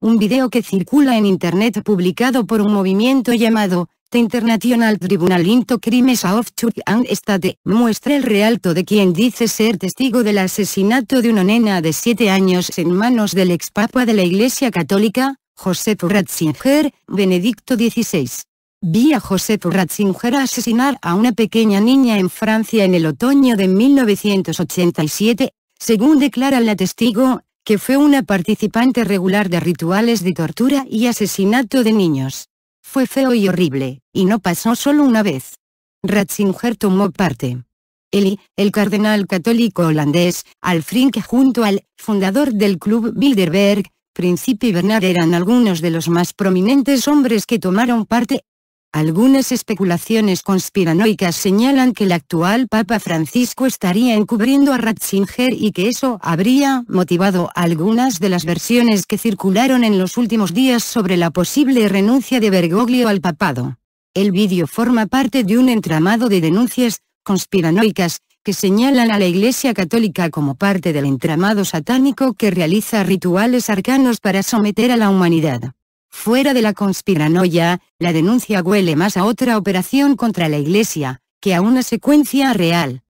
un video que circula en Internet publicado por un movimiento llamado The International Tribunal into Crimes of Church and State, muestra el realto de quien dice ser testigo del asesinato de una nena de 7 años en manos del expapa de la Iglesia Católica, Joseph Ratzinger, Benedicto XVI. Vi a Joseph Ratzinger asesinar a una pequeña niña en Francia en el otoño de 1987, según declara la testigo, que fue una participante regular de rituales de tortura y asesinato de niños. Fue feo y horrible, y no pasó solo una vez. Ratzinger tomó parte. Eli, el cardenal católico holandés, Alfrink junto al fundador del club Bilderberg, Príncipe Bernard eran algunos de los más prominentes hombres que tomaron parte algunas especulaciones conspiranoicas señalan que el actual Papa Francisco estaría encubriendo a Ratzinger y que eso habría motivado algunas de las versiones que circularon en los últimos días sobre la posible renuncia de Bergoglio al papado. El vídeo forma parte de un entramado de denuncias conspiranoicas que señalan a la Iglesia Católica como parte del entramado satánico que realiza rituales arcanos para someter a la humanidad. Fuera de la conspiranoia, la denuncia huele más a otra operación contra la Iglesia, que a una secuencia real.